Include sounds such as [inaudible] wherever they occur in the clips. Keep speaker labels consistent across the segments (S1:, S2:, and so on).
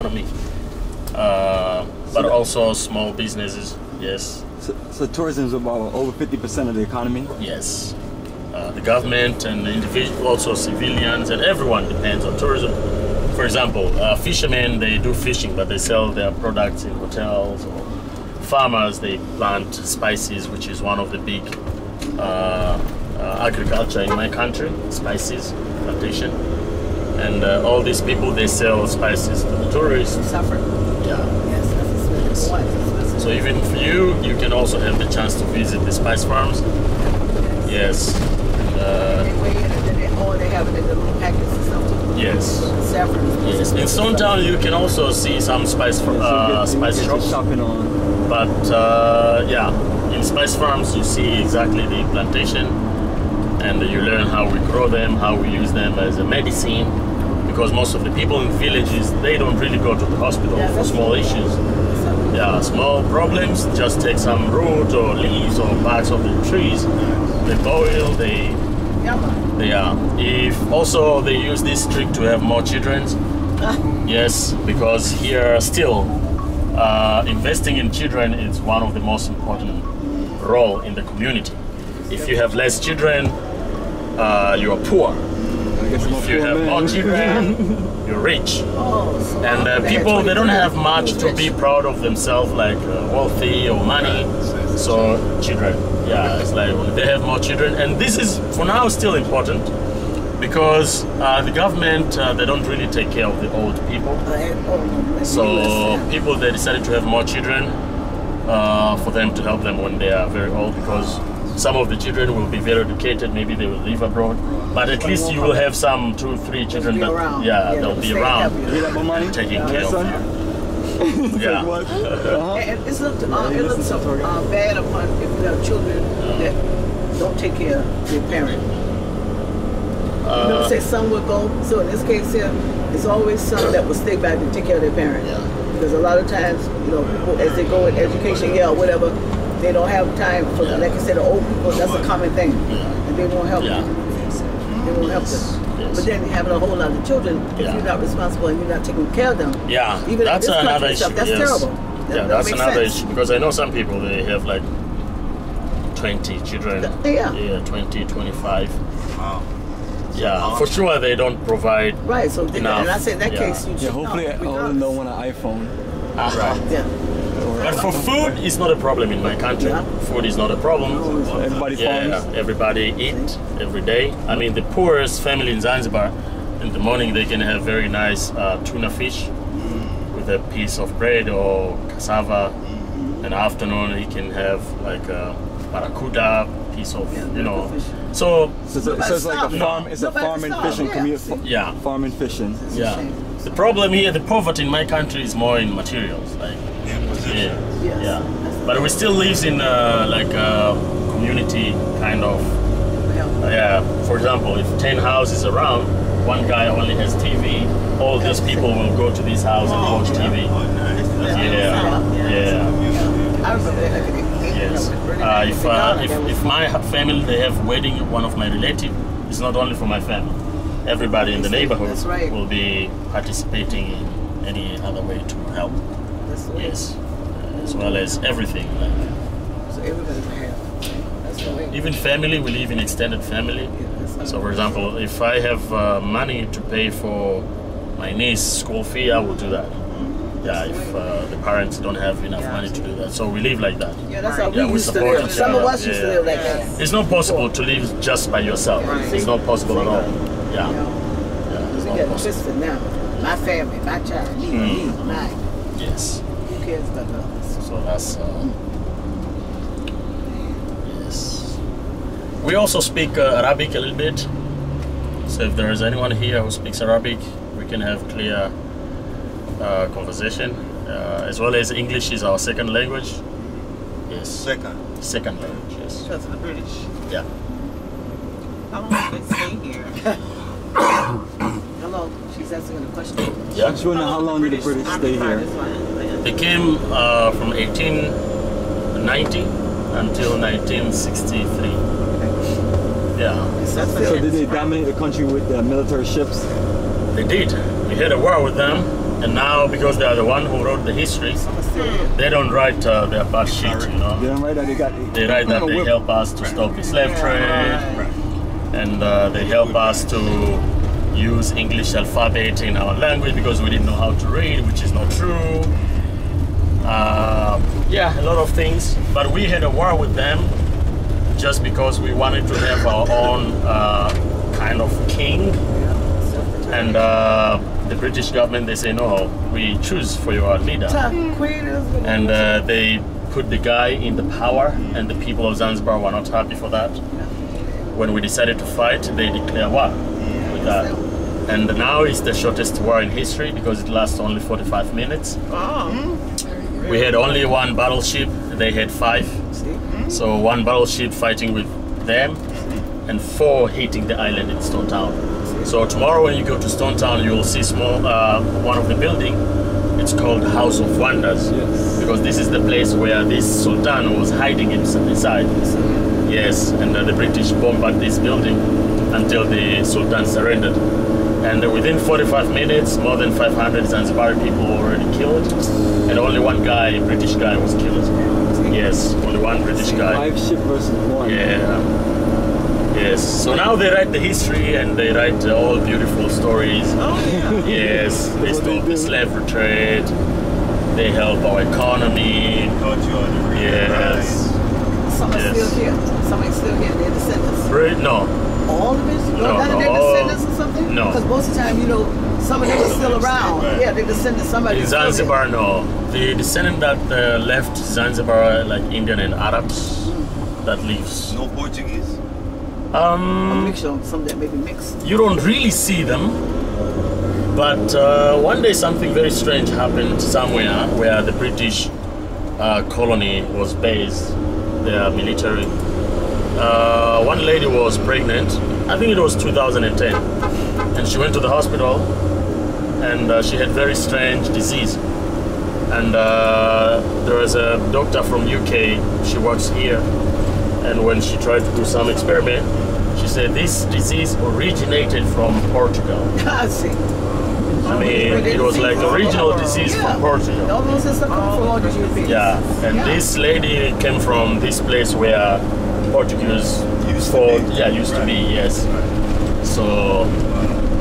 S1: economy, uh, but also small businesses. Yes,
S2: So, so tourism is about over 50% of the economy.
S1: yes. Uh, the government and the individual, also civilians, and everyone depends on tourism. For example, uh, fishermen they do fishing, but they sell their products in hotels. Or farmers they plant spices, which is one of the big uh, uh, agriculture in my country, spices plantation. And uh, all these people they sell spices to the tourists.
S3: Suffer.
S1: Yeah.
S3: Yes, that's expensive. What? That's
S1: So even for you, you can also have the chance to visit the spice farms. Yes. And, uh,
S3: in and then they, oh, they have it little packets and stuff.
S1: yes.
S3: Saffron.
S1: Yes. In Stone Town, you can also see some spice uh, spice shops.
S2: shopping on.
S1: But uh, yeah, in spice farms, you see exactly the plantation, and you learn how we grow them, how we use them as a medicine. Because most of the people in villages, they don't really go to the hospital
S3: Yeah,
S1: for small issues. Yeah, small problems, just take some root or leaves or barks of the trees. They boil, they
S3: yeah,
S1: they are. If also they use this trick to have more children. [laughs] Yes, because here still uh, investing in children is one of the most important role in the community. If you have less children, uh, you are poor.
S2: I guess I'm a
S1: If you
S2: poor
S1: have
S2: man.
S1: more children, you're rich. And uh, people, they don't have much to be proud of themselves, like uh, wealthy or money. So children, yeah, it's like they have more children, and this is for now still important because uh, the government uh, they don't really take care of the old people.
S3: And- no, like
S1: So people they decided to have more children uh, for them to help them when they are very old because some of the children will be very educated, maybe they will live abroad, but at least you will have some two, three children that yeah,
S3: Yeah,
S1: they'll
S3: they'll
S1: be around
S3: happy.
S2: You hear that, Bomani?
S1: taking
S3: Yeah,
S1: care of
S2: son?
S1: you. [laughs]
S2: It's like,
S1: Yeah.
S2: Uh-huh.
S3: It's looked, uh, it looks
S2: to
S3: uh, bad upon if you have children that don't take care of their parent. you know,
S1: Uh,
S3: say some will go. So in this case here, it's always some that will stay back and take care of their parent.
S1: Yeah.
S3: Because a lot of times, you know, people as they go in education, yeah, or whatever, they don't have time for,
S1: Yeah.
S3: like I said, the old people. That's a common thing,
S1: Yeah.
S3: and they won't help
S1: Yeah.
S3: them. They won't help
S1: Yes.
S3: them.
S1: Yes.
S3: But then having a whole lot of children, if
S1: Yeah.
S3: you're not responsible and you're not taking care of them,
S1: Yeah,
S3: Even in
S1: that's
S3: this country
S1: another issue.
S3: stuff, that's
S1: yes.
S3: terrible. That
S1: yeah, that's
S3: make
S1: another
S3: sense.
S1: issue because I know some people they have like 20 children.
S3: Yeah.
S1: Yeah, 20, 25.
S4: Wow.
S1: Yeah, for sure they don't provide.
S3: right? So then,
S1: Enough.
S3: and I say in that
S1: Yeah.
S3: case, you
S2: Yeah, hopefully
S3: know,
S2: all of them
S3: regardless.
S2: don't want an iPhone. [laughs]
S1: Right.
S3: Yeah.
S1: But for food, it's not a problem in my country.
S3: Yeah.
S1: Food is not a problem.
S2: So everybody
S1: Yeah,
S2: farms.
S1: everybody eat every day. I mean, the poorest family in Zanzibar, in the morning they can have very nice uh, tuna fish with a piece of bread or cassava. In the afternoon, he can have like a barracuda piece of,
S3: Yeah,
S1: you know.
S3: fish.
S1: So,
S2: So, so, so it's like a farm. It's a
S3: Nobody
S2: farm and fishing community.
S1: yeah,
S2: Farm and fishing.
S1: yeah. The problem here, the poverty in my country is more in materials. Like,
S4: Yeah,
S1: yeah,
S3: Yes.
S1: yeah. But we still live in uh, like a community kind of
S3: Yeah.
S1: Yeah, for example, if 10 houses around, one guy only has TV, all these people will go to this house and watch TV.
S4: Oh, nice.
S1: Yeah, yeah,
S3: I remember that. Like, they- they-
S1: yes. Uh, if, uh, if, if my family, they have wedding, one of my relative, it's not only for my family. Everybody in the neighborhood
S3: right.
S1: will be participating in any other way to help. Yes, uh, as well as everything. Like
S3: So everybody can have. That's the
S1: even family, we live in extended family.
S3: Yeah,
S1: So, for example, if I have uh, money to pay for my niece school fee, I will do that. Yeah, if uh, the parents don't have enough
S3: Yeah.
S1: money to do that, so we live like that.
S3: Yeah, that's how
S1: Yeah,
S3: we
S1: we
S3: used to live. Some of
S1: other.
S3: us used to live like that.
S1: It's not possible to live just by yourself.
S3: Right.
S1: It's not possible at all. Yeah,
S3: You know,
S1: yeah, it's
S3: we
S1: not
S3: got
S1: possible.
S3: twisted now. My family, my child, me,
S1: Hmm.
S3: me, mine.
S1: Yes.
S3: Who cares about the others?
S1: So that's uh, yes. We also speak uh, Arabic a little bit. So if there is anyone here who speaks Arabic, we can have clear uh, conversation. Uh, as well as English is our second language. Yes,
S4: Second.
S1: second language. Yes.
S5: Because of the British.
S1: Yeah.
S5: How long did they stay here? [coughs]
S3: Hello, she's asking a question.
S1: Yeah.
S2: Just wondering how long did the British stay here?
S5: This land?
S1: They came uh, from 1890 until 1963. Yeah,
S2: So did they dominate the country with their military ships?
S1: they did. We had a war with them. And now, because they are the one who wrote the history, they don't write uh, their bad shit, you
S2: They
S1: know.
S2: don't write that they got.
S1: They write that they
S2: Whip.
S1: help us to stop the slave trade, and uh, they help us to use English alphabet in our language because we didn't know how to read, which is not true. Uh, yeah, a lot of things. But we had a war with them just because we wanted to have our own uh, kind of king. And uh, the British government, they say, no, we choose for your leader. And uh, they put the guy in the power, and the people of Zanzibar were not happy for that. When we decided to fight, they declare war with that. And now it's the shortest war in history because it lasts only 45 minutes.
S3: Oh,
S1: We had only one battleship, they had five. So one battleship fighting with them, and four hitting the island in Stone Town. So tomorrow when you go to Stone Town, you will see small uh, one of the building. It's called House of Wonders
S2: Yes.
S1: because this is the place where this Sultan was hiding ins- inside. Yes, and uh, the British bombarded this building until the Sultan surrendered. And uh, within 45 minutes, more than 500 Zanzibari people were already killed, and only one guy, British guy, was killed. Yes, only one British guy.
S2: Five ship versus one.
S1: Yeah. Yes. So now they write the history and they write uh, all beautiful stories.
S3: oh yeah.
S1: Yes, they
S2: What
S1: stop the
S2: do.
S1: slave trade. They help our economy. Yes.
S3: Some are
S1: Yes.
S3: still here. Some are still here. They're descendants.
S1: Brit- no,
S3: All of it?
S1: No,
S3: None of their
S1: all-
S3: descendants or something?
S1: no.
S3: Because most of the time, you know, some of them are still around. Yeah, they're descendants. Somebody
S1: in Zanzibar, no. The descendant that uh, left Zanzibar, like Indian and Arabs, that leaves.
S4: No Portuguese?
S1: Um, A
S3: mixture of some that may be mixed.
S1: you don't really see them, but uh, one day something very strange happened somewhere where the British uh, colony was based, their military. Uh, one lady was pregnant, I think it was 2010, and she went to the hospital and uh, she had very strange disease. And uh, there was a doctor from UK, she works here, and when she tried to do some experiment, she said this disease originated from Portugal. [laughs]
S3: I see.
S1: I mean, it was like the original disease from Portugal.
S3: All those stuff come from all the
S1: Yeah, and
S3: Yeah.
S1: this lady came from this place where Portuguese
S4: Used to be.
S1: Yeah, used to be. Yes. So,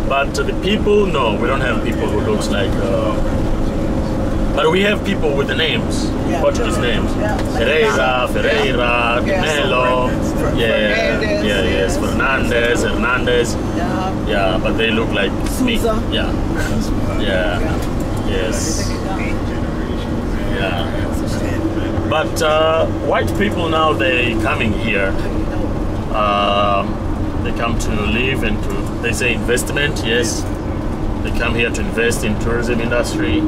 S1: but the people, no, we don't have people who looks like. Uh, but we have people with the names,
S3: Yeah.
S1: Portuguese names.
S3: Yeah.
S1: Ferreira, Ferreira,
S3: Yeah.
S1: Yeah, yeah, yes. Fernandez, Hernandez.
S3: Yeah.
S1: Yeah, but they look like me.
S3: Sousa. [laughs]
S1: Yeah, yeah, yes, yeah. But uh, white people now they coming here. Um, they come to live and to they say investment. Yes, they come here to invest in tourism industry,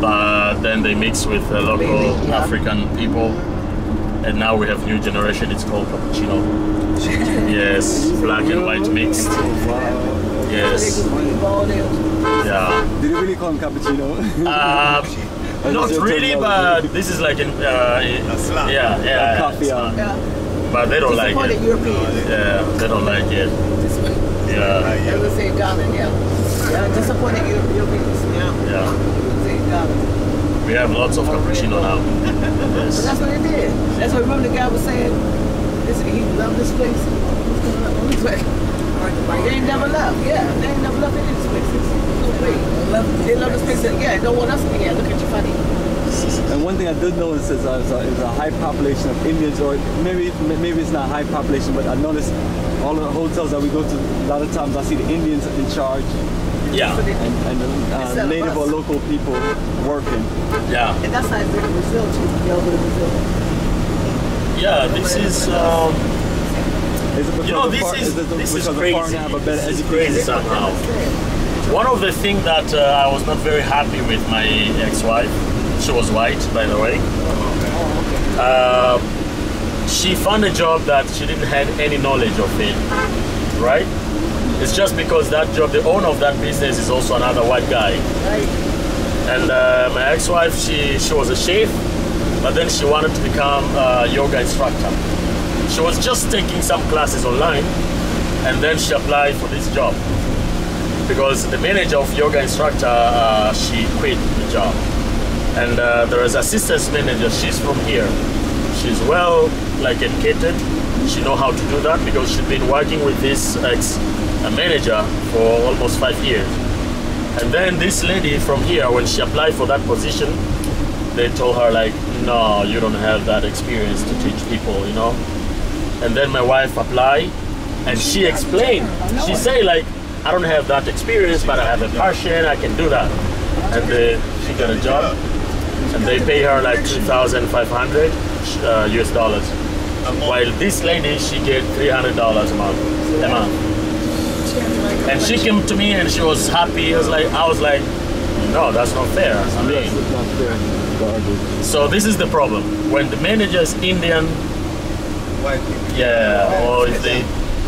S1: but then they mix with uh, local
S3: yeah.
S1: African people. And now we have new generation. It's called cappuccino. yes, black and white mixed. Yes, yeah.
S2: Did you really call him cappuccino?
S1: Uh, not really, but this is like an uh,
S4: slang.
S1: yeah, yeah, yeah,
S2: Coffee,
S1: it's
S2: uh,
S3: Yeah.
S1: but they don't like
S3: Disappointed
S1: it.
S3: Europeans.
S1: Yeah, they don't like it. Yeah,
S3: They would say Ghana, yeah. Yeah, disappointed Europeans. Yeah.
S1: yeah.
S3: They would say Ghana.
S1: We have lots of cappuccino now.
S3: But that's what they did. That's what remember the guy was saying. This, he loved this place. What's going on? He's like, They ain't never left. Yeah, they ain't never left any of these places. No way. They love the place. and, Yeah, don't want us to be here. Look at you funny.
S2: And one thing I did notice is, uh, is, a, is a high population of Indians, or maybe maybe it's not a high population, but I noticed all the hotels that we go to, a lot of times I see the Indians in charge
S1: Yeah,
S2: and, and
S3: Instead
S2: uh, native or local people working.
S1: yeah,
S3: And that's how it's in Brazil too. You know, Brazil.
S1: yeah. This is um,
S2: Is it because
S1: you know
S2: the
S1: this
S2: far-
S1: is
S2: the,
S1: this
S2: because
S1: is
S2: the
S1: crazy.
S2: foreigner have a better
S1: This is
S2: education?
S1: crazy somehow. One of the things that uh, I was not very happy with my ex-wife, she was white, by the way. Uh, she found a job that she didn't have any knowledge of it, right? It's just because that job, the owner of that business is also another white guy. And uh, my ex-wife, she she was a chef, but then she wanted to become a yoga instructor. She was just taking some classes online, and then she applied for this job. because the manager of yoga instructor uh, she quit the job, and uh, there is assistant manager. She's from here. She's well like educated. She know how to do that because she's been working with this ex uh, manager for almost five years. And then this lady from here, when she applied for that position, they told her like, no, you don't have that experience to teach people, you know. And then my wife applied, and she explained. She say like, I don't have that experience, but I have a passion. I can do that. And uh, she got a job, and they pay her like 2500 uh, US dollars. While this lady, she get three hundred dollars a month. A month. And she came to me and she was happy. I was like, I was like, no, that's not fair. I mean, so this is the problem. When the manager is Indian,
S4: White people.
S1: yeah, or if the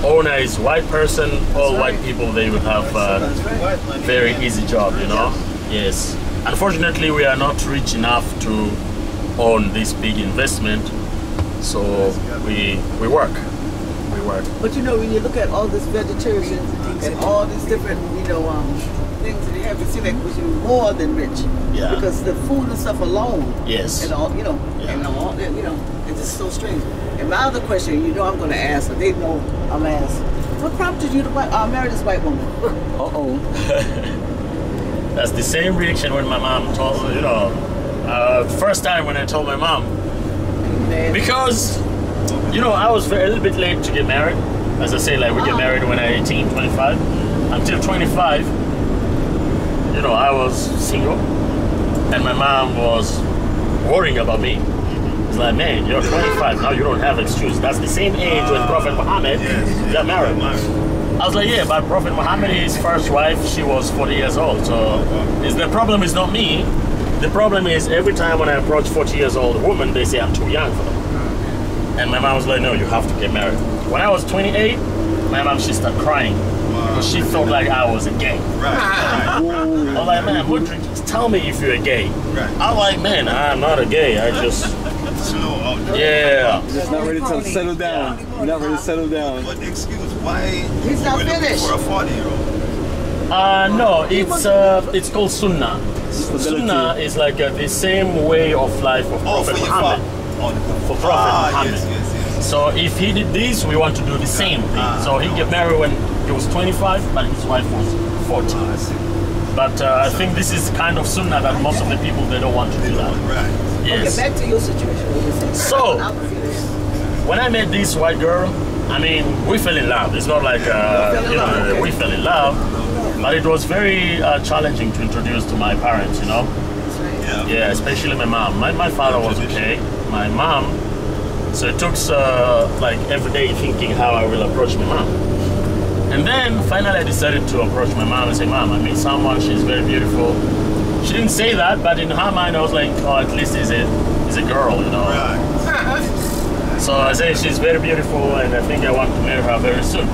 S1: owner is white person, all white people, they would have uh, very easy job, you know? Yes. Unfortunately, we are not rich enough to own this big investment, so we we work. We work.
S3: But you know, when you look at all this vegetarian and all these different, you know, um, things that you have, it seems like we're more than rich.
S1: Yeah.
S3: Because the food and stuff alone,
S1: Yes.
S3: and all, you know,
S1: Yeah.
S3: and all, that, you know, it's just so strange. And my other question, you know, I'm going to ask, they know I'm ask, what prompted you to uh, marry this white woman? [laughs]
S2: Uh oh. [laughs]
S1: That's the same reaction when my mom told you know, uh, first time when I told my mom because you know I was very, a little bit late to get married. As I say, like we get married when I 18, 25. Until 25, you know, I was single, and my mom was worrying about me. It's like, man, you're 25 now. You don't have excuse. That's the same age when Prophet Muhammad
S4: Yes.
S1: got married. I was like, yeah, but Prophet Muhammad, his first wife, she was 40 years old. So is the problem is not me. The problem is every time when I approach 40 years old woman, they say I'm too young for them. And my mom was like, no, you have to get married. When I was 28, my mom, she started crying. Because she felt like I was a gay.
S4: Right, right,
S1: I'm like, man, Mudrik, just tell me if you're a gay.
S4: right.
S1: I'm like, man, I'm not a gay. I just,
S4: Slow out.
S1: yeah.
S2: Just not ready to settle down. You're not ready to settle down.
S4: But excuse, why
S3: He's not
S4: were looking
S3: finished.
S4: for a 40 year old?
S1: Uh, no, it's uh, it's called Sunnah. Sunnah is like uh, the same way of life of
S4: Oh,
S1: Prophet
S4: for
S1: Muhammad.
S4: Oh,
S1: For Prophet
S4: ah,
S1: Muhammad.
S4: Yes, yes, yes.
S1: So if he did this, we want to do the same thing. So he get married when he was 25, but his wife was 40.
S4: Ah, I see.
S1: But uh, I think this is kind of sunnah that most of the people they don't want to do that.
S4: Right.
S3: Okay,
S1: Yes.
S3: back to your situation. what you're saying.
S1: So- When I met this white girl, I mean, we fell in love. It's not like uh, you know we fell in love, but it was very uh, challenging to introduce to my parents. You know.
S3: Right.
S4: Yeah.
S1: Yeah, especially my mom. My, my father was okay. My mom, so it took uh, like every day thinking how I will approach my mom. And then finally I decided to approach my mom and say, Mom, I meet someone, she's very beautiful. She didn't say that, but in her mind I was like, oh, at least it's a, it's a girl, you know.
S4: Right. [laughs]
S1: So I say she's very beautiful and I think I want to marry her very soon.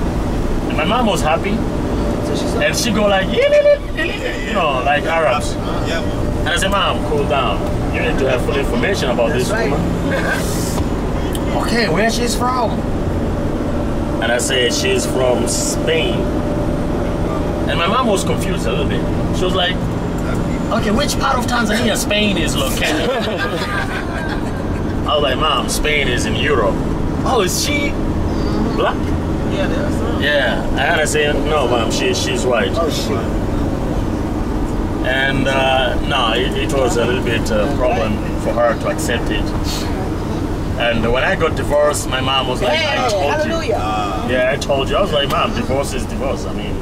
S1: And my mom was happy
S3: So she's
S1: and she go like, yeah yeah you know, like Arabs.
S4: Yeah.
S1: And I said, Mom, cool down. You need to have full information about
S3: That's
S1: this
S3: right.
S1: woman. [laughs] okay, where she's from? And I said, she's from Spain. And my mom was confused a little bit. She was like, okay, which part of Tanzania Spain is located? I was like, Mom, Spain is in Europe. Oh, is she black?
S3: Yeah, some.
S1: Yeah. And I said, no, Mom, she, she's white.
S3: Oh, shit.
S1: And uh, no, it, it was a little bit uh, problem for her to accept it. And when I got divorced, my mom was like,
S3: Hey,
S1: I told you.
S3: hallelujah.
S1: Yeah, I told you. I was like, Mom, divorce is divorce. I mean,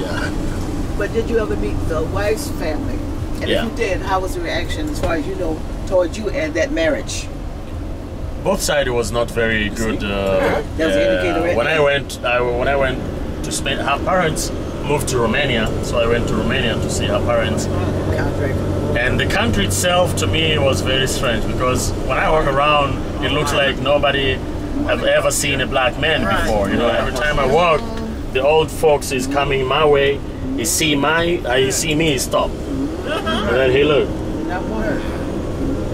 S1: yeah.
S3: But did you ever meet the wife's family? And
S1: Yeah.
S3: if you did, how was the reaction as far as you know towards you and that marriage?
S1: Both sides was not very good. Uh,
S3: That was the indicator right
S1: when I went, I, when I went to Spain, her parents moved to Romania, so I went to Romania to see her parents.
S3: Contract.
S1: And the country itself to me was very strange because when I walk around, it looks like nobody have ever seen a black man before. You know, every time I walk, the old folks is coming my way. He see my, uh, he see me, he stop, and then he look.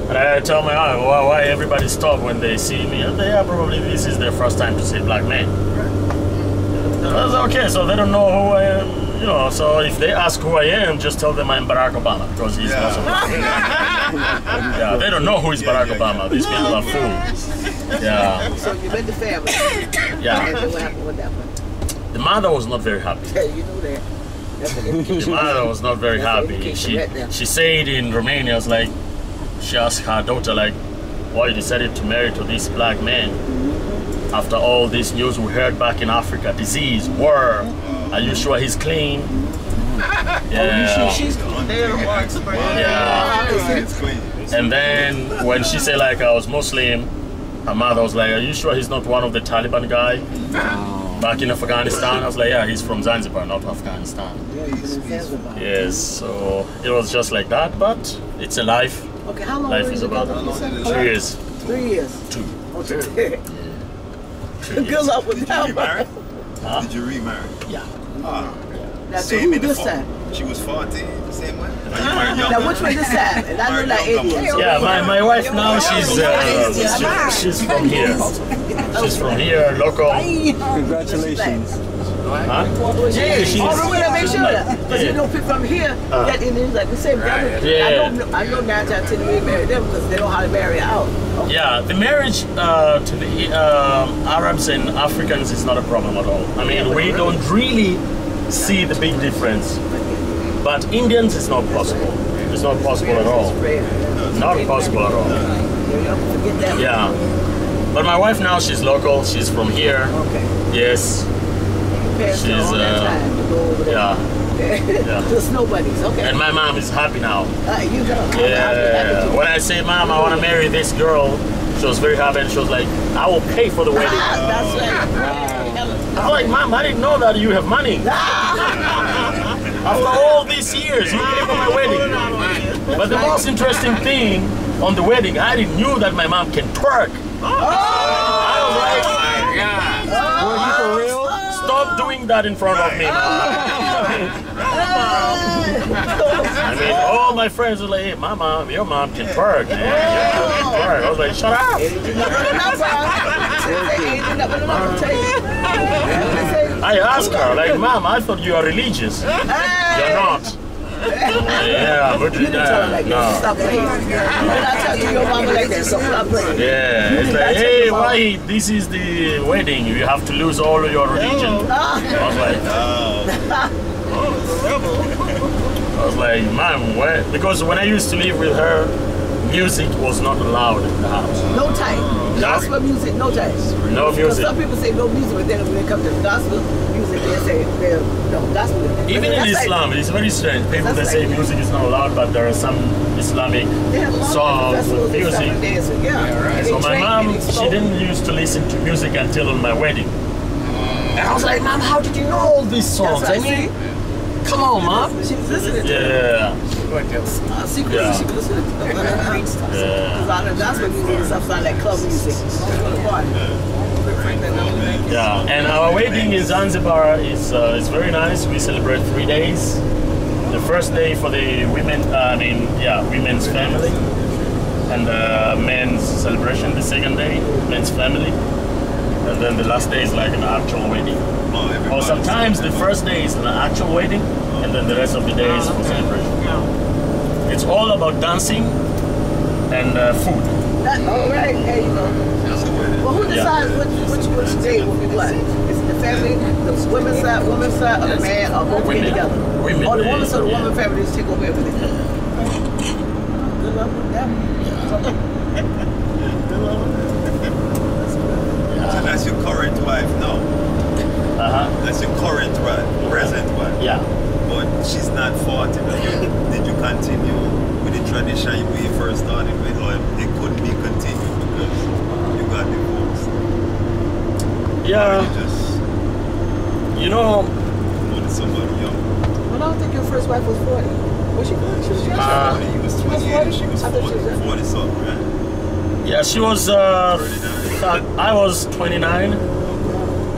S1: And I tell my aunt, why, why everybody stop when they see me? And they are probably this is their first time to see a black man. I was like, okay, so they don't know who I am. you know, so if they ask who I am, just tell them I'm Barack Obama because he's
S4: Yeah.
S1: also [laughs] Yeah, they don't know who is Barack Obama. These people are fools. Yeah,
S3: So you met the family.
S1: yeah.
S3: And what happened with that one?
S1: The mother was not very happy.
S3: Yeah, you know that.
S1: The mother was not very happy. She she said in Romania, it's like she asked her daughter like, why you decided to marry to this black man after all this news we heard back in Africa, disease, war. Are you sure he's clean? Yeah.
S5: She's they're the ones spread.
S1: Yeah.
S4: It's clean.
S1: And then when she said like I was Muslim, her mother was like, Are you sure he's not one of the Taliban guy back in Afghanistan? I was like, Yeah, he's from Zanzibar, not Afghanistan.
S3: Yeah, you've Zanzibar.
S1: Yes, so it was just like that, but it's a life.
S3: Okay, how long
S1: Life
S3: were
S1: is about
S3: together? You
S1: two years.
S3: Three years.
S1: Two.
S3: Oh, two.
S1: Two
S3: Good
S1: years.
S3: luck with
S4: Did you
S3: that
S4: remarry?
S3: one.
S1: Huh?
S4: Did you remarry?
S1: Yeah.
S4: Ah,
S3: Now, so
S4: same
S3: who
S4: in the
S3: this
S4: fall.
S3: time?
S4: She was 14, same way? Or you married
S3: Now, which way this time? And I know like
S4: younger.
S3: Indians.
S1: Yeah, my, my wife now she's uh, she- she's from here. [laughs] She's from here, local.
S2: Congratulations.
S1: Huh? Yeah, she's
S3: Oh, no, wait, make sure that. Because
S1: Yeah.
S3: you know, people from here, that Indians like the same.
S4: Right.
S1: Yeah.
S3: I know, I know nine times ten they marry them because they know how to marry out. Okay.
S1: Yeah, the marriage uh, to the um, Arabs and Africans is not a problem at all. I mean, we don't really see the big difference. But Indians, it's not possible. It's not possible at all. Not possible at all. Yeah. But my wife now, she's local. She's from here.
S3: Okay.
S1: Yes. She's, uh,
S3: time to go over there.
S1: Yeah. [laughs] yeah.
S3: the snow. Okay.
S1: And my mom is happy now.
S3: uh, you go.
S1: Yeah. When I say, Mom, I want to marry this girl, she was very happy and she was like, I will pay for the wedding.
S3: Ah, that's right.
S1: I'm like, Mom, I didn't know that you have money. [laughs] After all these years, you pay for my wedding. But the most interesting thing on the wedding, I didn't knew that my mom can twerk. I was like,
S2: Were you for real?
S1: stop doing that in front of me. I mean, all my friends were like, hey, my mom, your mom can twerk, man. Your mom can twerk. I was like, shut up. I asked her, like, Mom, I thought you are religious. You're not. Yeah, but
S3: You didn't tell her like that.
S1: no.
S3: Stop playing. You did not tell your mama like that, so stop playing.
S1: Yeah, it's like, hey, why this is the wedding? You have to lose all of your religion. I was like, oh, [laughs] I was like, Mom, what? Because when I used to live with her, music was not allowed in the house.
S3: No time. Gospel music, no time.
S1: No
S3: Because
S1: music.
S3: some people say no music, but then when it comes to gospel music, they say they're no gospel.
S1: Even in
S3: That's like-
S1: Islam, it's very strange. People
S3: That's
S1: they say music is not allowed, but there are some Islamic
S3: They have a lot of
S1: songs with music.
S3: and dancing, Yeah, And
S1: So my mom, she didn't used to listen to music until on my wedding. Mm. And I was like, Mom, how did you know all these songs?
S3: That's
S1: I
S3: what I
S1: mean, come on, Mom.
S3: She was listening to
S1: Yeah,
S3: uh, secretly.
S1: Yeah.
S3: Was listening to it.
S1: yeah,
S3: A lot of gospel music and stuff sound like club music. The party.
S1: yeah. And our wedding in Zanzibar is uh, is very nice. We celebrate three days. The first day for the women, uh, I mean, yeah, women's family, and uh, men's celebration. The second day, men's family, and then the last day is like an actual wedding. Or sometimes the first day is an actual wedding, and then the rest of the day is for celebration. It's all about dancing and uh, food.
S3: That, all right, there you go. Well, who decides which, which, which day will be what? Is it the family, the women's side, woman's side, or the man, or both
S1: Women.
S3: get together?
S1: Women,
S3: Or the
S1: yeah,
S3: woman, so the
S1: yeah.
S3: woman family just take over everything. Good luck with that. Good luck with that.
S4: So that's your current wife now.
S1: Uh huh.
S4: That's your current wife, present wife.
S1: Yeah.
S4: But she's not 40. But you, did you continue with the tradition we first started with, or it couldn't be continued because you got divorced? Or
S1: Yeah.
S4: you just
S1: You know,
S4: wanted somebody young.
S3: Well, I don't think your first wife was 40. Was she 40? She was young.
S1: Uh,
S4: He was
S3: she was
S4: 28, she
S3: 40?
S4: was
S3: she
S4: 40,
S3: was
S4: 40 something, right?
S1: yeah, she was. Uh, th- I was 29,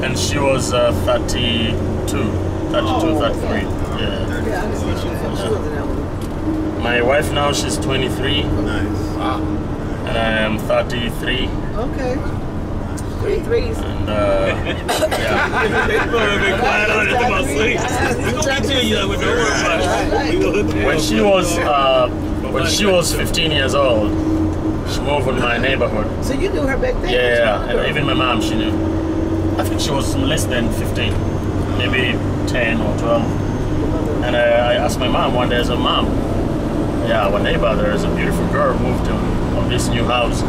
S1: and she was uh, 32, 32,
S3: Oh,
S1: 33.
S3: okay.
S1: Yeah.
S3: Yeah, I can see she was she in that.
S1: My wife now she's 23,
S4: Nice.
S1: and I am 33.
S3: Okay. Three threes.
S1: And uh, [laughs] yeah, when she was uh, when she was 15 years old, she moved in my neighborhood.
S3: So you knew her back then?
S1: Yeah, and even my mom, she knew. I think she was less than 15, maybe 10 or 12. And I, I asked my mom one day, I said, Mom, yeah, our neighbor, there is a beautiful girl moved to on this new house.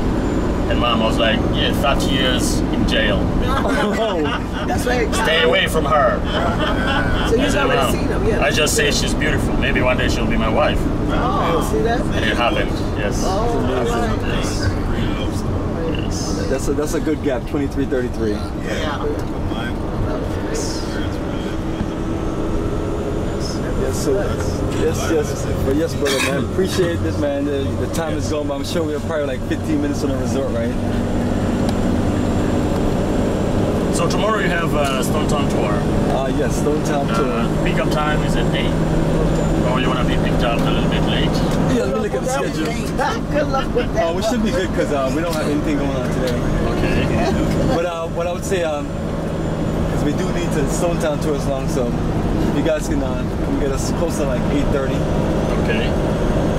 S1: And mom was like, yeah, 30 years in jail. [laughs]
S3: oh, That's right.
S1: Stay away from her.
S3: So
S1: I
S3: you've
S1: said,
S3: already
S1: "Mom,
S3: seen them, yeah.
S1: I just say she's beautiful. Maybe one day she'll be my wife.
S3: Oh, see that?
S1: And it happened, yes.
S3: Oh, right.
S1: Yes. yes.
S2: That's a that's a good gap. 23, 33. Yes, sir. Yes, yes. But yes, brother, man. Appreciate this, man. The, the time is gone, but I'm sure we're probably like 15 minutes on the resort, right?
S1: So tomorrow you have a Stone Town tour.
S2: Uh, yes, Stone Town tour.
S1: Uh, pickup time is at 8. Or you want to be picked up a little bit late.
S2: Yeah, let me look at the schedule.
S3: Good luck with that.
S2: Oh, we should be good because uh, we don't have anything going on today.
S1: Okay.
S2: But uh, what I would say, um, is we do need to Stone Town tour as long, so you guys can uh, come get us close to like 8:30.
S1: Okay.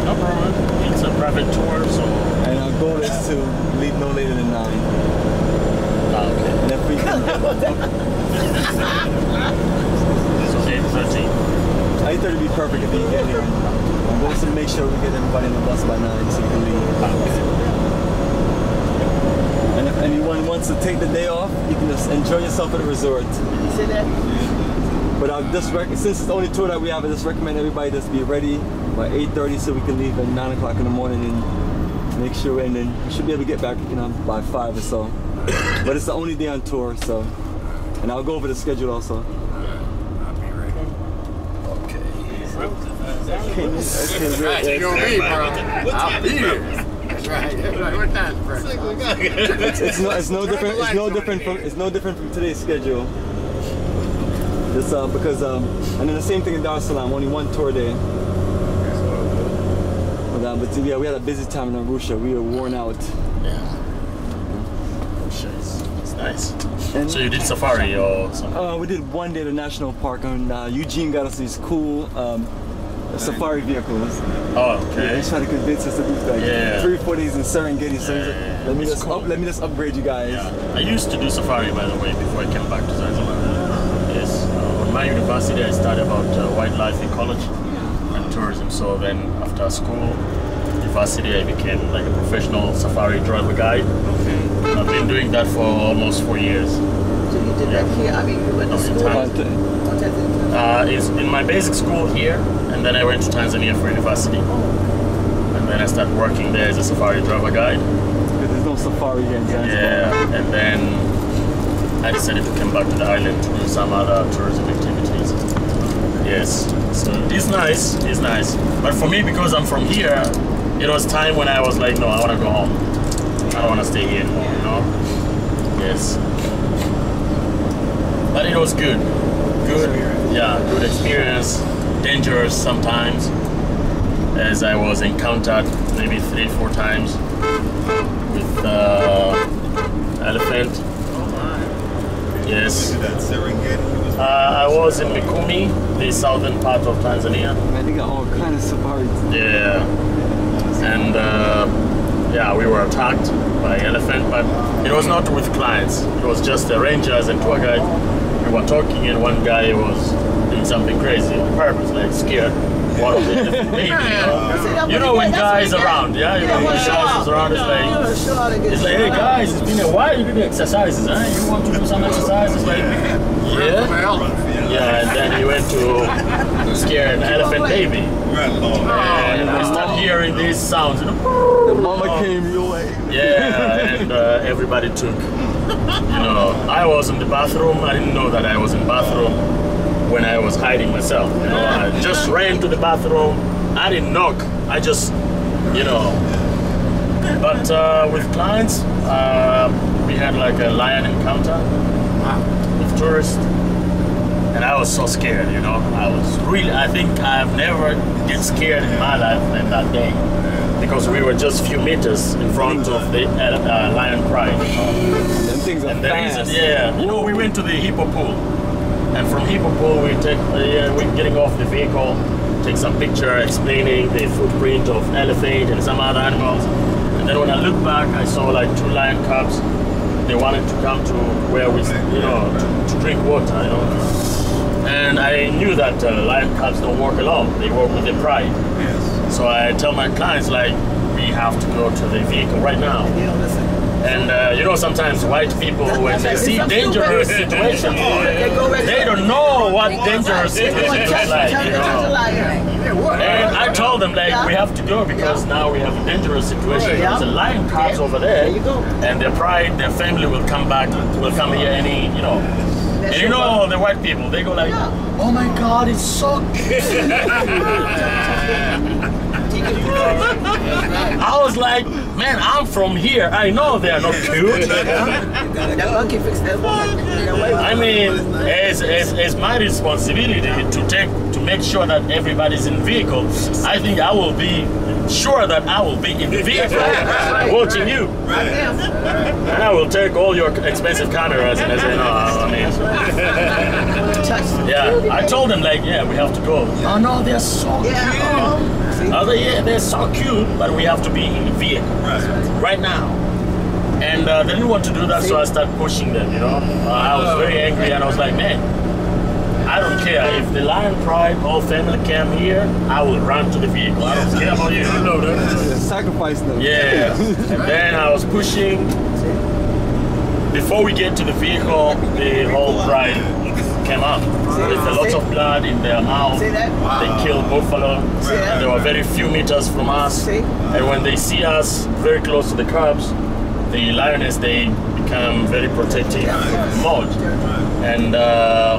S1: No problem. It's a private tour, so.
S2: And our goal is to leave no later than nine.
S1: Ah, okay.
S2: And if we can,
S1: So 8.30.
S2: 8:30 be perfect if you can get here. I'm going to make sure we get everybody on the bus by nine so you can leave. And if anyone wants to take the day off, you can just enjoy yourself at the resort.
S3: Did You see that?
S2: But uh, I just rec- since it's the only tour that we have, I just recommend everybody just be ready by 8:30 so we can leave at 9 o'clock in the morning and make sure, and then we should be able to get back, you know, by 5 or so. but it's the only day on tour, so. And I'll go over the schedule also.
S1: Okay.
S2: Okay, okay,
S5: You don't need, bro. I'll be here. That's right. That's right. What time, bro?
S2: it's, it's no, it's no different. It's no different from. It's no different from today's schedule. Just uh, because um, and then the same thing in Dar es Salaam. Only one tour day. But, uh, but yeah, we had a busy time in Arusha. We were worn out.
S1: Yeah. Sure, It's, nice.
S2: And
S1: So you did safari or something?
S2: uh, we did one day at the national park, and uh, Eugene got us these cool um, safari vehicles.
S1: Oh,
S2: Yeah,
S1: okay.
S2: he's trying to convince us to do like
S1: Yeah.
S2: three, four days in Serengeti. So he's like,
S1: Yeah,
S2: let me
S1: it's
S2: just
S1: cool.
S2: up, let me just upgrade you guys.
S1: Yeah. I used to do safari, by the way, before I came back to Zanzibar. Yes. My university, I studied about uh, wildlife ecology and tourism. So then, after school, university, I became like a professional safari driver guide. Okay. I've been doing that for almost four years.
S3: So you did that here? I mean, you went to
S1: No, in
S3: school?
S1: Tanzania. Uh, it's in my basic school here, and then I went to Tanzania for university. And then I started working there as a safari driver guide.
S2: Because there's no safari here in Zanzibar.
S1: Yeah, and then I decided to come back to the island to do some other tourism activities. Yes, so it's nice, it's nice. But for me, because I'm from here, it was time when I was like, no, I want to go home. I don't want to stay here anymore, you know? Yes. But it was good. Good, yeah, good experience. Dangerous sometimes, as I was encountered maybe three, four times with uh, elephant. Yes.
S4: Did that Serengeti?
S1: Uh, I was in Mikumi, the southern part of Tanzania.
S2: They got all kind of safaris.
S1: Yeah. And uh, yeah, we were attacked by elephant, but it was not with clients. It was just the rangers and tour guide. We were talking, and one guy was doing something crazy on purpose, like scared one of the elephant baby. You know, you know when guys around, yeah, you know when guys is around, it's like. It's like, hey guys, it's been a while. You did the exercises, huh? You want to do some exercises? Like, yeah, yeah. And then he went to scare an elephant baby,
S4: Right, oh,
S1: and we start hearing these sounds. You?
S2: The mama came your way.
S1: Yeah, and uh, everybody took. You know, I was in the bathroom. I didn't know that I was in bathroom when I was hiding myself. You know, I just ran to the bathroom. I didn't knock. I just, you know. But uh, with clients, uh, we had like a lion encounter with tourists, and I was so scared. You know, I was really. I think I've never get scared in my life than that day because we were just a few meters in front of the uh, uh, Lion Pride. You know?
S2: Them things are
S1: And
S2: fast.
S1: reason, yeah, you know, we went to the hippo pool, and from hippo pool we take, uh, yeah, we're getting off the vehicle, take some picture explaining the footprint of elephant and some other animals, and then when I look back, I saw like two lion cubs. They wanted to come to where we, you know, to, to drink water, you know. And I knew that uh, lion cubs don't walk alone; they walk with their pride.
S4: Yes.
S1: So I tell my clients like, we have to go to the vehicle right now.
S3: You know, listen.
S1: And uh, you know, sometimes white people, when they see dangerous
S3: stupid-
S1: situations,
S3: They go right
S1: they
S3: to-
S1: don't know what dangerous
S3: They go
S1: situation is like, you know. And I told them like we have to go because now we have a dangerous situation. There's a lion cubs over there,
S3: There you go.
S1: and their pride, their family will come back, will come here any, you know. And you know the white people, they go like, "Oh my God, it's so [laughs] cute." I was like, "Man, I'm from here. I know they are not [laughs] cute."
S3: That monkey fixed that woman. Get away with
S1: I mean, it's, it's, it's my responsibility to take to make sure that everybody's in vehicle. I think I will be sure that I will be in the vehicle [laughs] watching you,
S3: I
S1: and I will take all your expensive cameras and I say, no, I mean, [laughs] yeah. I told them like, yeah, we have to go. Oh no, they're so
S3: Yeah.
S1: cute.
S3: See?
S1: I yeah, they're so cute, but we have to be in the vehicle
S4: Right.
S1: right now. And uh, they didn't want to do that, so I started pushing them, you know. Uh, I was very angry and I was like, man, I don't care. If the Lion Pride whole family came here, I will run to the vehicle. I don't care about you, you know that.
S2: Sacrifice them.
S1: Yeah. and then I was pushing. Before we get to the vehicle, the whole pride came up with a lot of blood in their mouth.
S3: See that?
S1: They killed buffalo.
S3: See that?
S1: And they were very few meters from us.
S3: See?
S1: And when they see us very close to the cubs, the lioness they become very protective mode, and uh,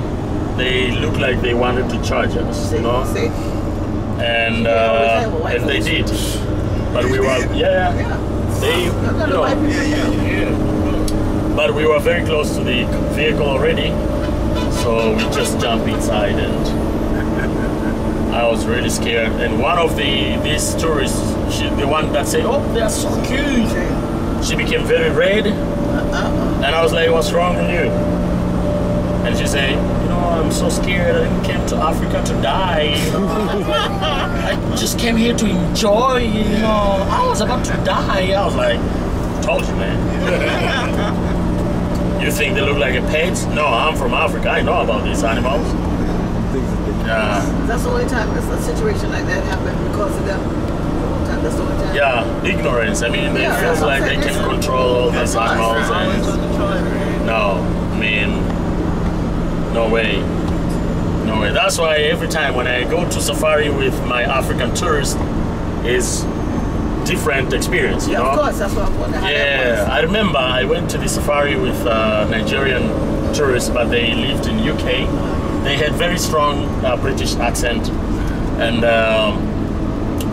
S1: they look like they wanted to charge us, you know. And uh,
S3: always have a white
S1: and they did, but we were yeah.
S3: Yeah.
S1: They you
S3: None of the
S1: know, but we were very close to the vehicle already, so we just jumped inside and I was really scared. And one of the these tourists, she, the one that said, "Oh, they're so cute," she became very red,
S3: Uh-uh.
S1: and I was like, "What's wrong with you?" And she said, "You know, I'm so scared. I came to Africa to die. You know? [laughs] I just came here to enjoy. You know, I was about to die. I was like, told you, man." [laughs] You think they look like a pet? No, I'm from Africa. I know about these animals.
S2: They-
S1: Yeah,
S3: That's the only time a situation like that happened because of them. That's the only time.
S1: yeah, ignorance. I mean, it
S3: Yeah,
S1: feels like they can control all these
S3: That's why I
S1: animals, and no, I mean, no way, no way. That's why every time when I go to safari with my African tourists, is different experience. You
S3: Yeah,
S1: know?
S3: of course, that's what how that
S1: Yeah. I remember I went to the safari with uh, Nigerian tourists, but they lived in UK. They had very strong uh, British accent, and um,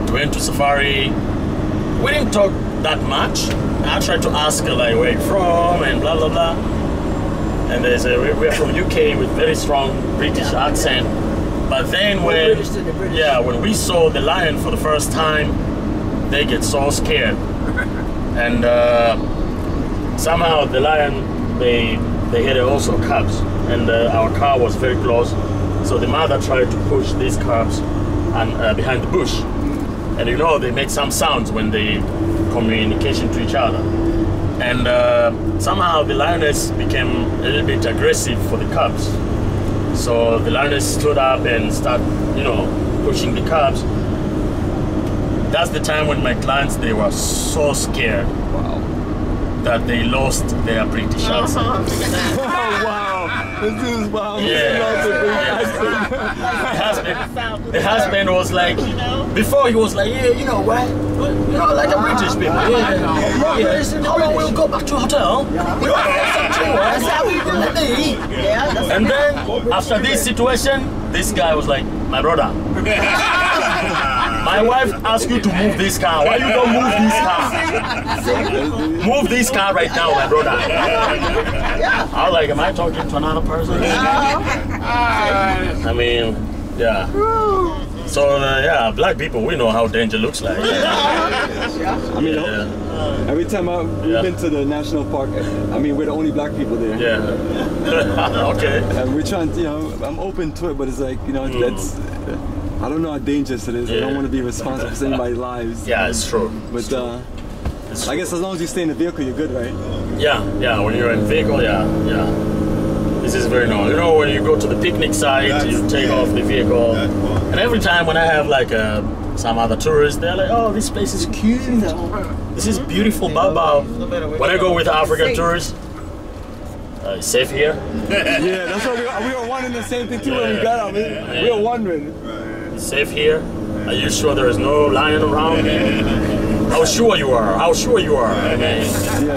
S1: we went to safari. We didn't talk that much. I tried to ask her like where you from and blah blah blah. And they "We- we're from UK with very strong British accent. But then when
S3: British the British.
S1: yeah, when we saw the lion for the first time, they get so scared. And uh, somehow the lion they they had also cubs. And uh, our car was very close. So the mother tried to push these cubs and uh, behind the bush. And you know they make some sounds when they communication to each other. And uh, somehow the lioness became a little bit aggressive for the cubs. So the lioness stood up and started you know pushing the cubs that's the time when my clients they were so scared
S2: Wow.
S1: that they lost their British accent. [laughs]
S2: Oh [laughs] wow. This is wow.
S1: Yeah.
S2: This is also great. [laughs]
S1: The husband, the husband was like, before he was like, yeah, you know what, you know, like the British people, yeah, yeah. How long we'll go back to hotel? We want to have some tea,
S3: That's how we do
S1: let
S3: it.
S1: me eat.
S3: Yeah, that's
S1: And then after this situation, this guy was like, my brother, My wife asked you to move this car. Why you don't move this car? Move this car right now, my brother.
S3: Yeah.
S1: I was like, am I talking to another person? I mean, yeah. So uh, yeah, black people, we know how danger looks like.
S2: I mean,
S1: Yeah,
S2: every time I, we've
S1: Yeah.
S2: been to the national park, I mean, we're the only black people there.
S1: yeah. [laughs] okay.
S2: And we're trying to, you know, I'm open to it, but it's like, you know, that's, I don't know how dangerous it is. I
S1: Hmm.
S2: Don't want to be responsible for anybody's [laughs] lives.
S1: Yeah, it's true.
S2: But uh,
S1: It's
S2: I guess as long as you stay in the vehicle, you're good, right?
S1: Yeah, yeah. When you're in vehicle, yeah, yeah. This is very normal. You know, when you go to the picnic site,
S4: That's-
S1: you take
S4: yeah.
S1: off the vehicle,
S4: That
S1: and every time when I have like uh, some other tourists, they're like, "Oh, this place is cute. This is beautiful, Baba." When I go with African tourists, uh, it's safe here. [laughs]
S2: yeah, that's what we were, we were wondering the same thing too when we got out. We, we were wondering.
S1: It's safe here. Are you sure there is no lion around? How sure you are? How sure you are?
S2: Yeah,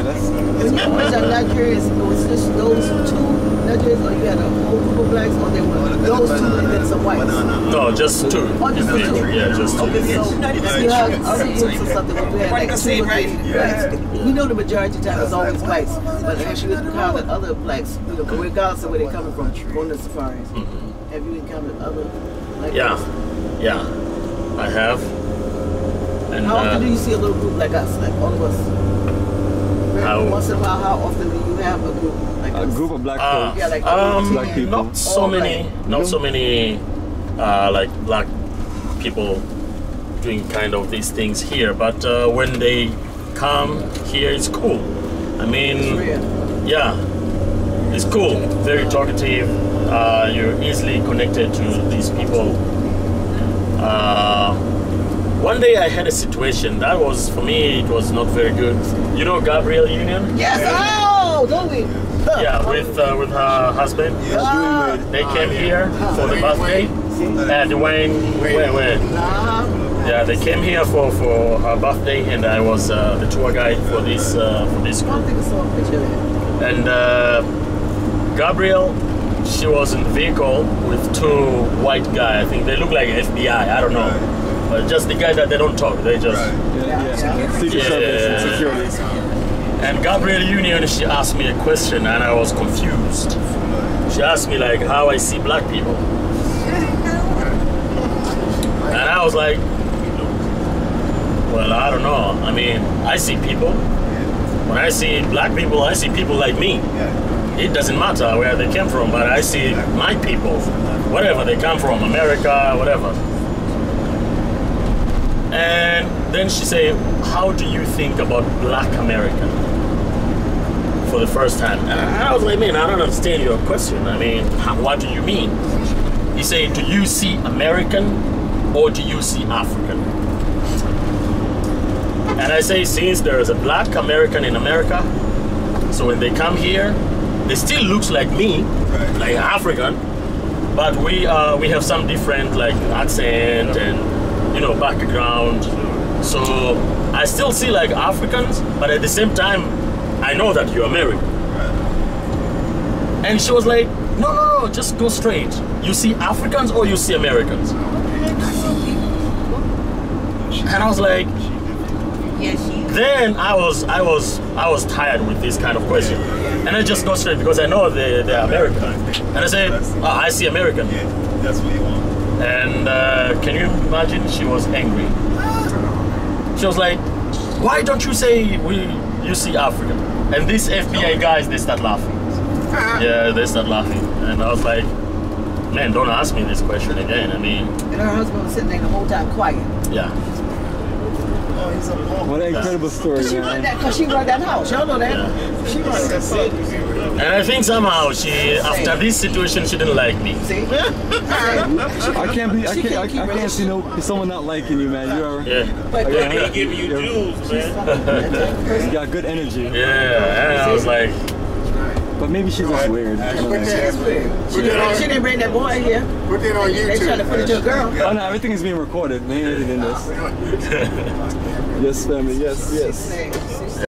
S2: that's.
S3: When you went Nigerians, it was just those two Nigerians, or you had a whole group of blacks, or they were those two and then some whites.
S1: no, just two.
S3: Oh, just two?
S1: Yeah, just two.
S3: Okay, so you have other groups or something where we had like two or three blacks. We know the majority of time is always whites, but have you encountered other blacks, you know, regardless of where they're coming from, going to safaris? Mm-hmm. Have you encountered other like
S1: Yeah, yeah, I have. And
S3: How often do
S1: uh,
S3: you see a little group like us, like all of us?
S1: How-
S3: Once in a while, how often do you have a group like
S2: A
S3: us?
S2: group of black
S1: uh,
S2: folks.
S3: Yeah, like
S1: um,
S2: black people.
S1: not so
S3: All
S1: many,
S3: black.
S1: not so many, uh, like black people doing kind of these things here. But uh, when they come here, it's cool. I mean,
S3: Rare.
S1: yeah, it's cool. Very talkative. Uh, you're easily connected to these people. Uh, one day I had a situation that was for me it was not very good. You know Gabrielle Union?
S3: Yes. Oh, don't we?
S1: Yeah, with uh, with her husband.
S3: Ah,
S1: They came here for the birthday. And Dwayne, wait, wait. Yeah, they came here for, for her birthday, and I was uh, the tour guide for this uh, for this
S3: I don't
S1: group.
S3: think I saw a picture of that.
S1: And uh, Gabrielle, she was in the vehicle with two white guys. I think they look like FBI. I don't know, but just the guys that they don't talk. They just.
S4: Right.
S2: Yeah, yeah. Secret
S1: Yeah.
S2: Service and security.
S1: And Gabrielle Union, she asked me a question, and I was confused. She asked me like how I see black people, and I was like, well, I don't know. I mean, I see people. When I see black people, I see people like me. It doesn't matter where they came from, but I see my people, wherever they come from, America, whatever. And then she said, How do you think about black America? For the first time. Uh, and I was like, Man, I don't understand your question. I mean, what do you mean? He said, Do you see American or do you see African? And I say, Since there is a black American in America, so when they come here, they still looks like me,
S4: Right.
S1: like African, but we uh, we have some different like accent and you know background. So I still see like Africans, but at the same time, I know that you're American. And she was like, no, no, no, just go straight. You see Africans or you see Americans? And I was like, then I was I was I was tired with this kind of question, and I just go straight because I know they they're American, and I say, oh, I see American,
S4: Yeah. That's what you want.
S1: and uh, can you imagine she was angry. She was like, why don't you say we you see African? And these FBI guys they start laughing. [laughs] Yeah, they start laughing, and I was like, man, don't ask me this question again. I mean,
S3: And her husband was sitting there the whole time quiet.
S1: yeah.
S2: What an incredible story,
S3: She run
S2: man.
S3: that because she run that house. Y'all know that. She run that house.
S1: And I think somehow she, after this situation, she didn't like me.
S3: See? [laughs]
S2: I can't be. I can't. I,
S3: can't keep
S2: I can't see no someone not liking you, man. You're.
S1: Yeah.
S3: But
S2: Yeah.
S5: They giving you jewels, man.
S2: You got good energy.
S1: Yeah, and I was like,
S2: But maybe she's just weird. I don't know.
S3: That's weird. She didn't, she didn't bring that boy here.
S5: Put that on
S3: They trying to put it to a
S5: YouTube.
S3: girl.
S2: Oh no, everything is being recorded. They ain't editing this. [laughs] Yes, family. Yes, yes.
S3: Say,